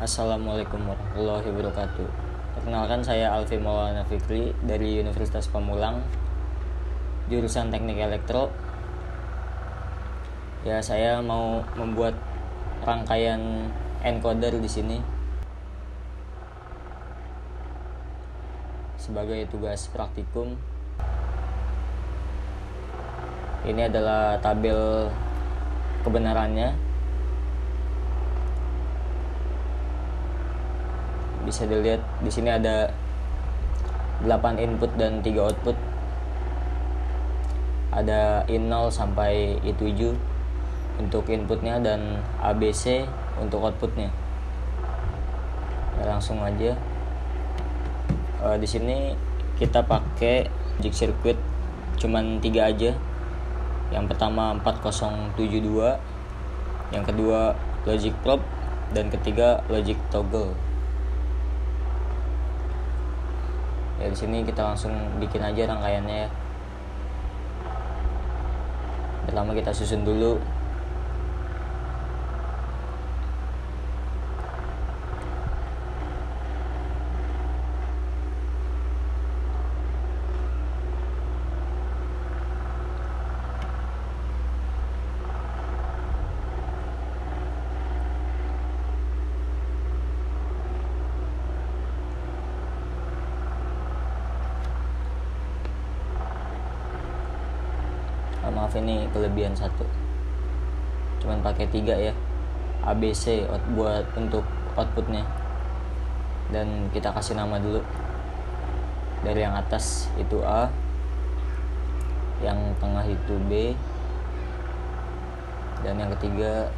Assalamualaikum warahmatullahi wabarakatuh. Perkenalkan saya Alfi Maulana Fikri dari Universitas Pamulang, jurusan Teknik Elektro. Ya, saya mau membuat rangkaian encoder di sini sebagai tugas praktikum. Ini adalah tabel kebenarannya bisa dilihat di sini ada 8 input dan 3 output. Ada in0 sampai i7 untuk inputnya dan ABC untuk outputnya. Ya, langsung aja. Uh, di sini kita pakai logic circuit cuman tiga aja. Yang pertama 4072 yang kedua logic probe dan ketiga logic toggle di sini kita langsung bikin aja rangkaiannya ya. Pertama kita susun dulu oh, maaf ini kelebihan satu. Cuman pakai tiga ya. ABC buat untuk outputnya. Dan kita kasih nama dulu. Dari yang atas itu A yang tengah itu B dan yang ketiga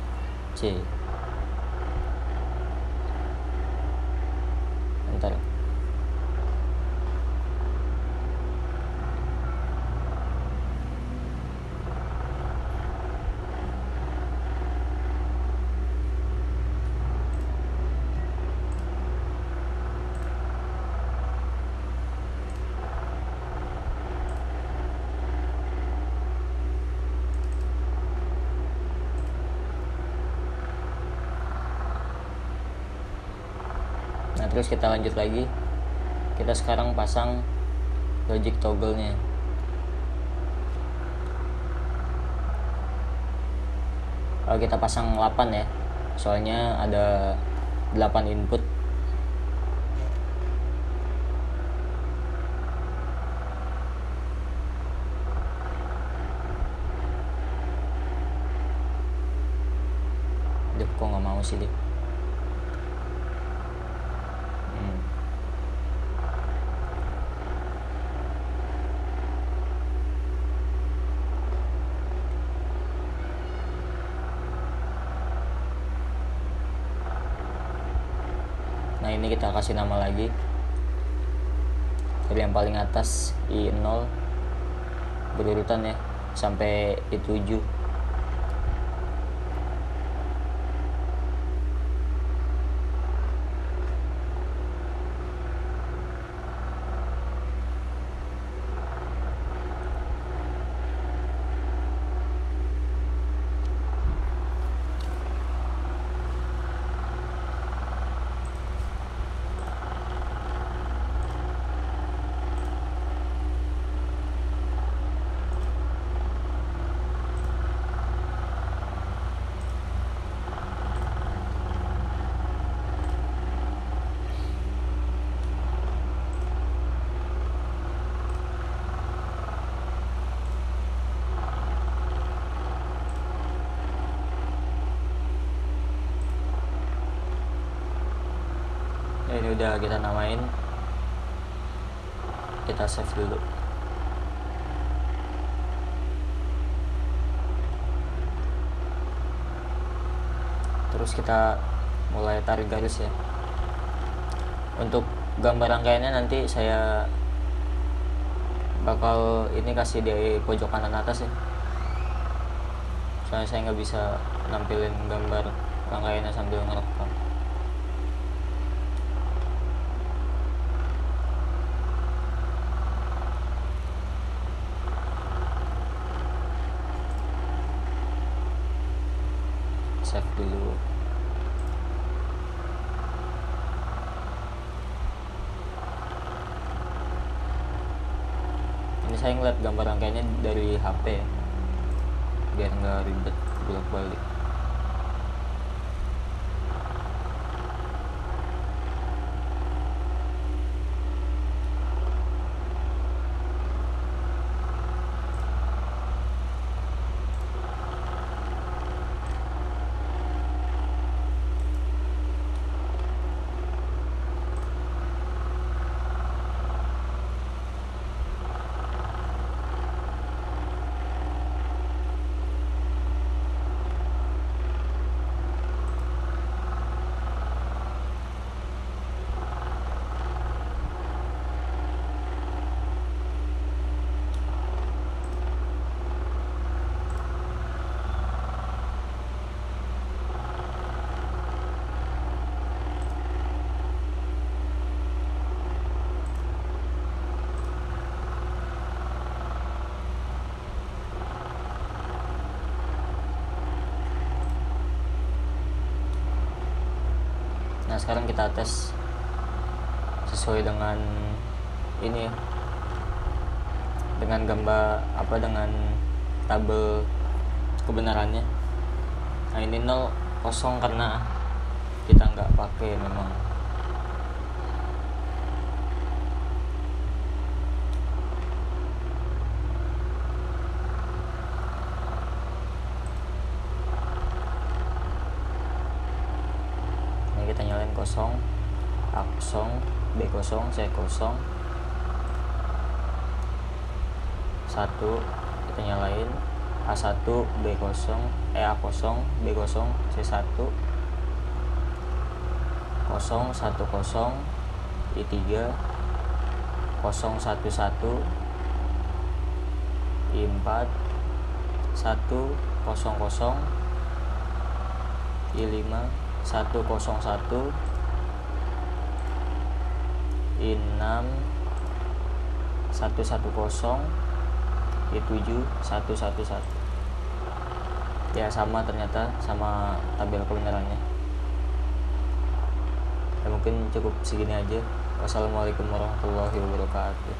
C. Ntar terus kita lanjut lagi. Kita sekarang pasang logic toggle nya oh, kita pasang 8 ya soalnya ada 8 input. Duh, kok nggak mau sih ini kita kasih nama lagi. Dari yang paling atas I0 Berurutan ya Sampai I7 udah kita namain kita save dulu. Terus kita mulai tarik garis ya. Untuk gambar rangkaiannya nanti saya bakal ini kasih di pojok kanan atas ya. Soalnya saya nggak bisa nampilin gambar rangkaiannya sambil ngerekam save dulu. Ini saya ngeliat gambar rangkaiannya dari HP ya. Biar nggak ribet bolak-balik. Nah sekarang kita tes sesuai dengan ini ya. Dengan gambar apa dengan tabel kebenarannya. Nah ini nol kosong karena kita nggak pakai memang ini kita nyalain kosong A kosong B kosong C kosong. Satu kita nyalain. A1 B kosong E A kosong B kosong C1 kosong satu kosong I3 kosong satu satu I4 satu kosong kosong I5 satu kosong satu I6 satu satu kosong I7 satu satu satu. Ya sama ternyata sama tabel kebenarannya ya mungkin cukup segini aja. Wassalamualaikum warahmatullahi wabarakatuh